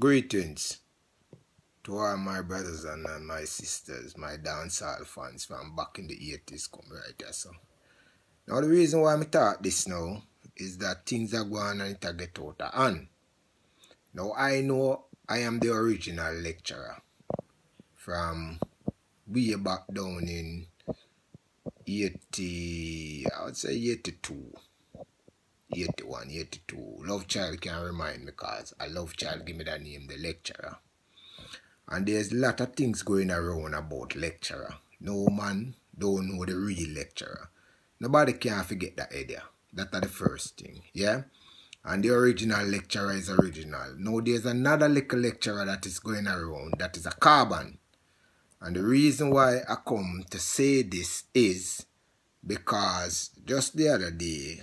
Greetings to all my brothers and my sisters, my dancehall fans from back in the 80s come right here. So. Now the reason why I talk this now is that things are going and it get out of hand. Now I know I am the original lecturer from way back down in 80, I would say 82. 81, 82. Love Child can remind me because I Love Child give me that name, the lecturer. And there's a lot of things going around about lecturer. No man don't know the real lecturer. Nobody can forget that idea. That's the first thing, yeah? And the original lecturer is original. Now there's another little lecturer that is going around that is a carbon. And the reason why I come to say this is because just the other day,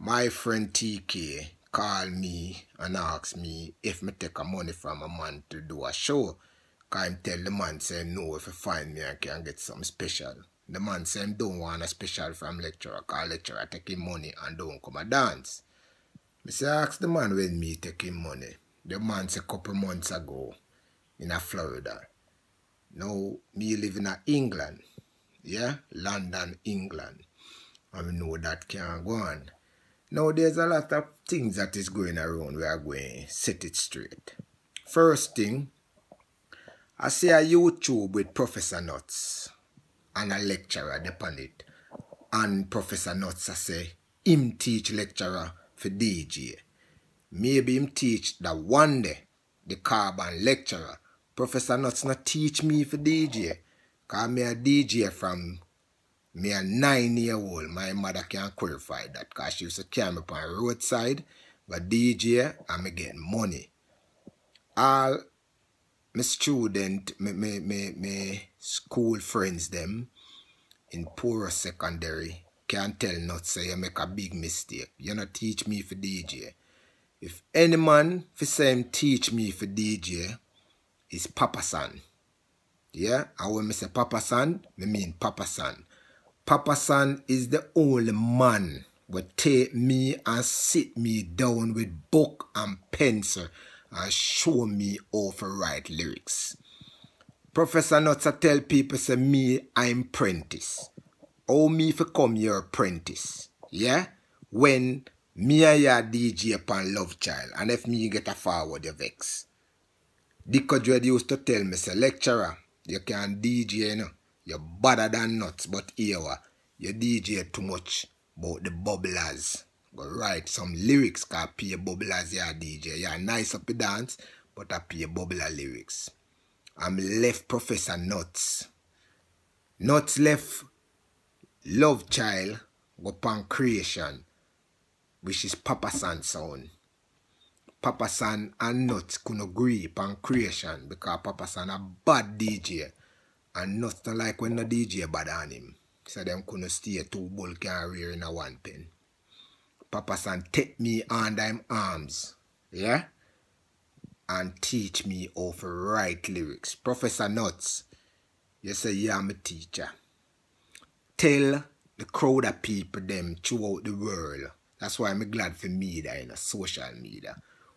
my friend TK called me and asked me if me take a money from a man to do a show. Him tell the man say no if he find me I can get some special. The man say don't want a special from lecturer cause lecturer take him money and don't come a dance. Me say ask the man when me him money. The man say couple months ago in a Florida. Now me live in a England. Yeah? London, England. And we know that can't go on. Now there's a lot of things that is going around. We are going set it straight. First thing, I see a YouTube with Professor Nuts and a lecturer upon it. And Professor Nuts I say him teach lecturer for DJ. Maybe him teach that one day the carbon lecturer. Professor Nuts not teach me for DJ. Cause me a DJ from me a nine year old, my mother can't qualify that because she used to carry me on roadside, but DJ and me getting money. All my student, me, me, me, me school friends them in poor secondary can't tell not say you make a big mistake. You not teach me for DJ. If any man for him teach me for DJ, is Papa San. Yeah? And when I say Papa San, I mean Papa San. Papa San is the only man would take me and sit me down with book and pencil and show me how to write lyrics. Professor Nuts tell people say me I'm apprentice. How me for come your apprentice? Yeah? When me and your DJ upon Love Child and if me get a forward you vex. Dico Dread used to tell me say lecturer you can DJ you know. You're better than nuts, but here you DJ too much about the bubblers. Go write some lyrics cause pay bubblers you DJ. You're nice up the dance, but I pay bubbler lyrics. I'm left Professor Nuts. Nuts left Love Child go pan creation, which is Papa San sound. Papa San and Nuts couldn't agree pan creation because Papa San a bad DJ and Nuts not like when the DJ bad on him. So them couldn't stay two bull can rear in a one pen. Papa San take me under him arms, yeah? And teach me how to write lyrics. Professor Nuts, you say yeah I'm a teacher. Tell the crowd of people them throughout the world. That's why I'm glad for media in a social media.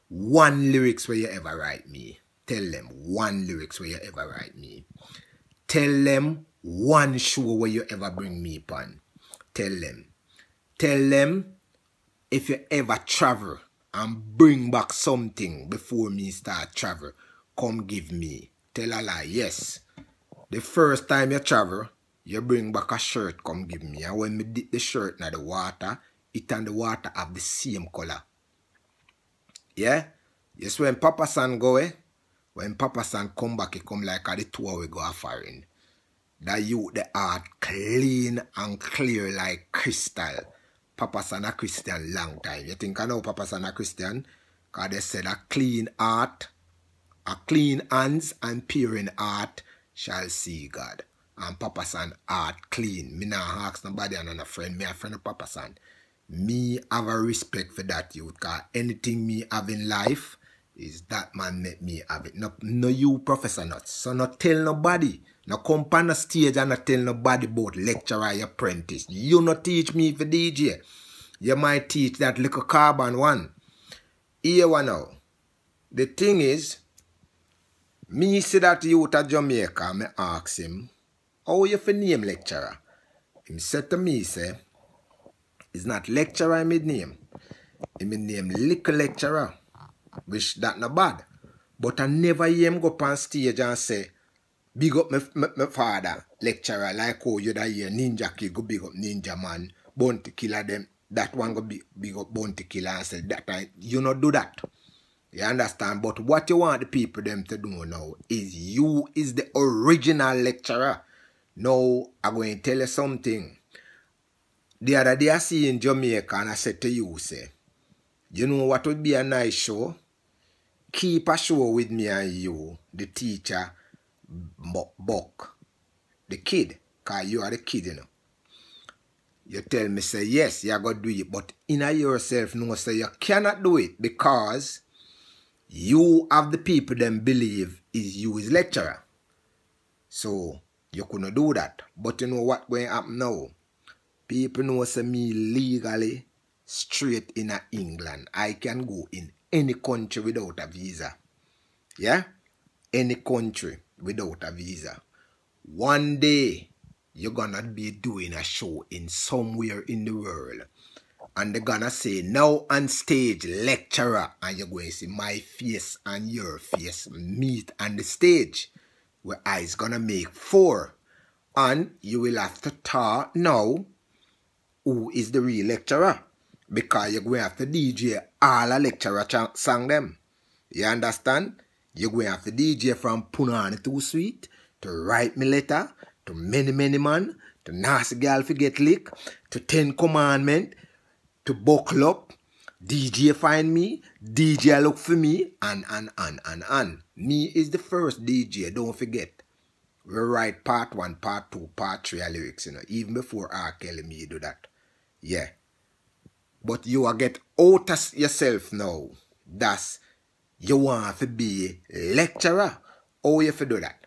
One lyrics where you ever write me. Tell them one lyrics where you ever write me. Tell them one show where you ever bring me upon. Tell them. Tell them if you ever travel and bring back something before me start travel, come give me. Tell a lie, yes. The first time you travel, you bring back a shirt, come give me. And when me dip the shirt in the water, it and the water have the same color. Yeah? Yes, when Papa San go eh? When Papa San come back, he come like a the two we go foreign. That you the art clean and clear like crystal. Papa San a Christian long time. You think I know Papa San a Christian? Cause they said a clean heart, a clean hands and pure in heart shall see God. And Papa San heart clean. Me not ask nobody and a friend. Me a friend of Papa San. Me have a respect for that youth. Cause anything me have in life is that man make me have it. No, no you Professor Nuts. So not tell nobody. No come on the stage and not tell nobody about lecturer apprentice. You not teach me for DJ. You might teach that little carbon one. Here one now. the thing is, me see that youth at Jamaica, me ask him, how you for name lecturer? He said to me, say, it's not lecturer I made name. He made name little lecturer, which that not bad. But I never hear him go on stage and say, big up my, father, lecturer, like how you that hear ninja kid go big up ninja man, bounty killer them. That one go big, big up bounty killer and say that time. You not do that. You understand? But what you want the people them to do now is you is the original lecturer. Now, I'm going to tell you something. The other day I see in Jamaica and I said to you, say, you know what would be a nice show? Keep a show with me and you, the teacher, Buck, the kid, because you are the kid, you know. You tell me, say, yes, you're going to do it, but in yourself, no, say, you cannot do it because you have the people them believe is you is lecturer. So you couldn't do that. But you know what going happen now? People know say me legally straight in England. I can go in any country without a visa. Yeah? Any country without a visa. One day you're gonna be doing a show in somewhere in the world and they're gonna say now on stage lecturer and you're going to see my face and your face meet on the stage where I's gonna make four and you will have to talk now who is the real lecturer because you're going DJ all a lecturer song them you understand you're going DJ from Punani to Sweet to Write Me Letter to Many Many Man to Nasty Girl Forget Lick to Ten Commandment to buckle up. DJ find me, DJ look for me, and and and and and. Me is the first DJ, don't forget. We write part one, part two, part three lyrics, you know, even before R. Kelly me do that. Yeah. But you are get out of yourself now. That's you want to be lecturer. How you to do that?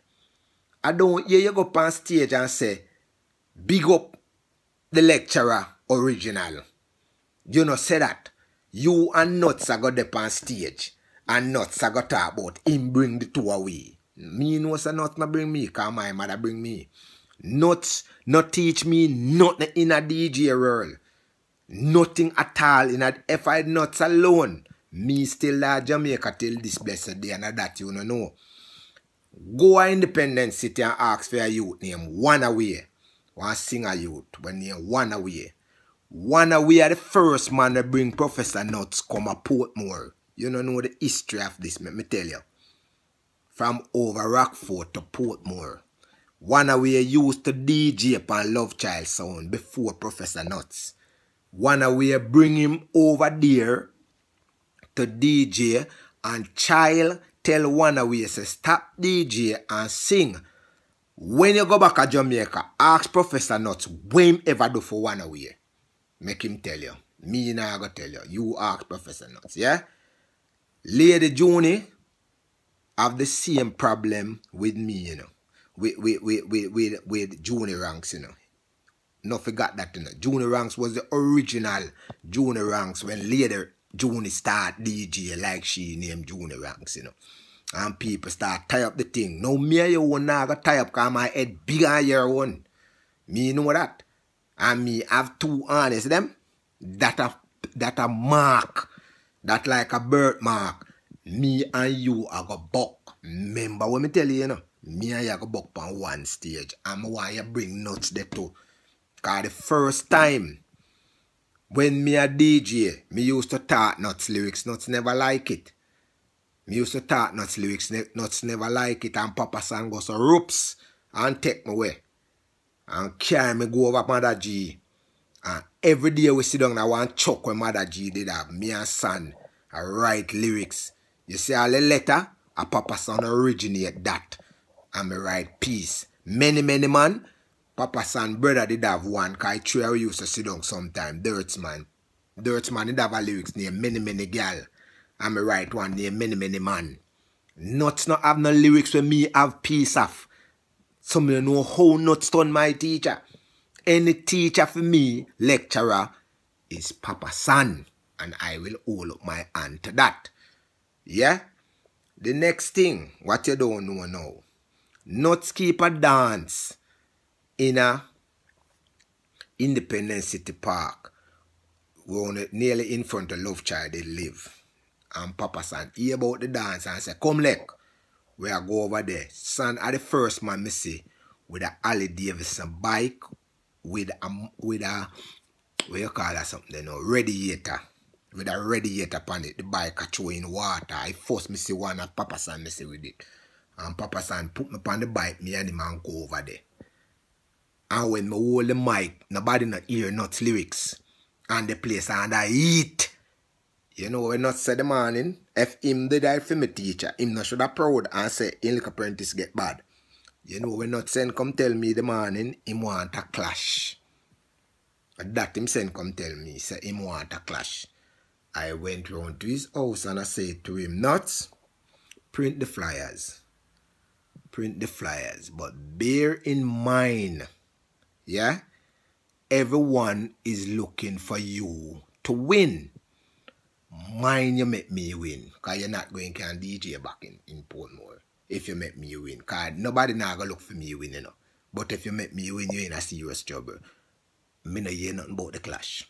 I don't hear you go up on stage and say, big up the lecturer original. You know, say that. You and Nuts are got up on stage. And Nuts are got talk about him bring the two away. Me know say Nuts not bring me, cause my mother bring me. Nuts not teach me nothing in a DJ world. Nothing at all in a if I nuts alone. Me still at Jamaica till this blessed day and that you know. Go a independent city and ask for a youth name one away. One sing a youth when name one away. One we are the first man to bring Professor Nuts come a Portmore. You don't know the history of this, let me tell you. From over Rockford to Portmore. One we used to DJ upon Love Child Sound before Professor Nuts. Of we bring him over there to DJ and child tell of we say stop DJ and sing. When you go back to Jamaica, ask Professor Nuts when ever do for one of we. Make him tell you. Me now go tell you. You ask Professor Nuts, yeah? Lady Junie have the same problem with me, you know. With with with with with, with Junior Ranks, you know. Not forgot that, you know. Junior Ranks was the original Junior Ranks when later Junior start DJ like she named Junior Ranks, you know. And people start tie up the thing. No me and you one now go tie up cause my head bigger than your one. Me know that and me have two honest them that a that a mark that like a birthmark me and you are go buck remember what me tell you you know me and you go buck on one stage me want you bring nuts there too cause the first time when me a DJ me used to talk nuts lyrics nuts never like it me used to talk nuts lyrics nuts never like it and Papa San goes so ropes and take me away and carry me go over Mother G. And every day we sit down I want chuck when Mother G did have me and son I write lyrics. You see all the letter, a Papa San originate that. And me write peace. Many, many man, Papa San brother did have one, cause three we used to sit down sometime. Dirts man. Dirts man did have a lyrics named Many Many Gal. And me write one named Many Many Man. Nuts not have no lyrics with me have peace of. Some you know how not stun my teacher. Any teacher for me, lecturer, is Papa San. And I will hold up my hand to that. Yeah? The next thing, what you don't know now, nuts keep a dance in a Independence City Park. We're nearly in front of Love Child they live. And Papa San hear about the dance and say, come lek, we are go over there. Son are the first man me see with a Harley Davidson bike with a with a what you call that something you know, radiator. With a radiator upon it, the bike a throw in water. I first me see one at Papa San me see with it. And Papa San put me upon the bike, me and the man go over there. And when me hold the mic, nobody not hear not lyrics. And the place and I eat. You know, when not say the morning, if him the die for me teacher, him not should have proud and say, in like apprentice get bad. You know, when not send come tell me the morning, him want a clash. That him send come tell me, say him want a clash. I went round to his house and I said to him, not print the flyers. Print the flyers. But bear in mind, yeah, everyone is looking for you to win. Mind you make me win. Because you're not going to DJ back in, in Portmore. If you make me win. Because nobody now to look for me win, you know. But if you make me win, you're in a serious trouble. Me no hear nothing about the clash.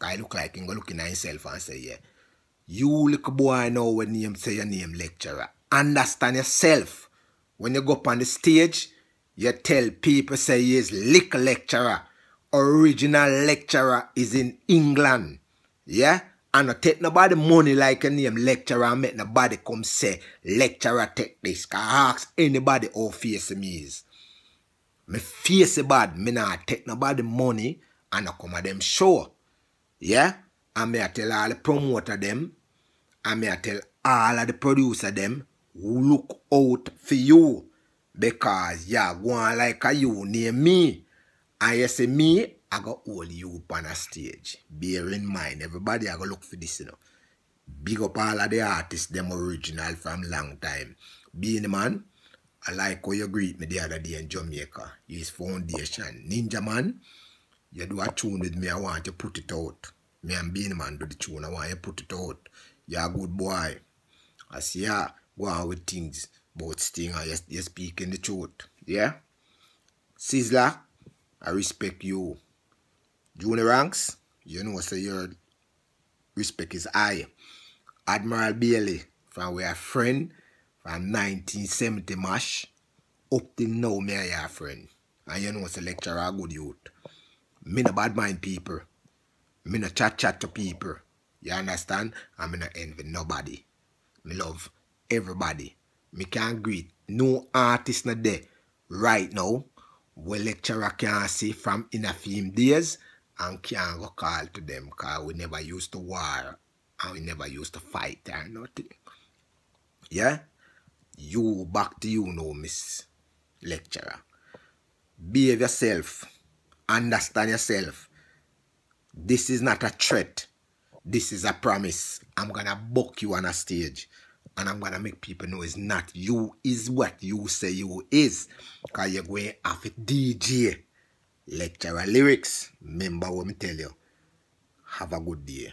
I look like him go looking at himself and say, yeah, you little boy know when you say your name lecturer. Understand yourself. When you go up on the stage, you tell people say he is little lecturer. Original lecturer is in England. Yeah? And not take nobody money like a name lecturer and make nobody come say lecturer take this. Cause ask anybody how face me is. Me face bad, me not take nobody money and I come at them show. Yeah? And me I tell all the promoter them, and me I tell all of the producer them, look out for you. Because yeah, go on like a you near me. And you say me, I go hold you up on a stage. Bear in mind, everybody I go look for this, you know. Big up all of the artists, them original from long time. Beenie man, I like how you greet me the other day in Jamaica. His foundation. Ninja man, you do a tune with me, I want you put it out. Me and Beenie Man do the tune, I want you put it out. You're a good boy. I see ya go on with things about Sting and you're, you're speaking the truth. Yeah? Sizzla, I respect you. Junior Ranks, you know, so your respect is high. Admiral Bailey, from we are friend from 1970 mash, up till now me and your friend. And you know, a lecturer a good youth. Me no bad mind people. Me no chat chat to people. You understand? And me no envy nobody. Me love everybody. Me can't greet no artist not there right now where lecturer can't see from in a film days and can't go call to them because we never used to war and we never used to fight or nothing. Yeah? You back to you now, Miss Lecturer. Behave yourself. Understand yourself. This is not a threat. This is a promise. I'm gonna book you on a stage. And I'm gonna make people know it's not you is what you say you is. Cause you're going off a DJ. Lecturer lyrics. Remember what me tell you. Have a good day.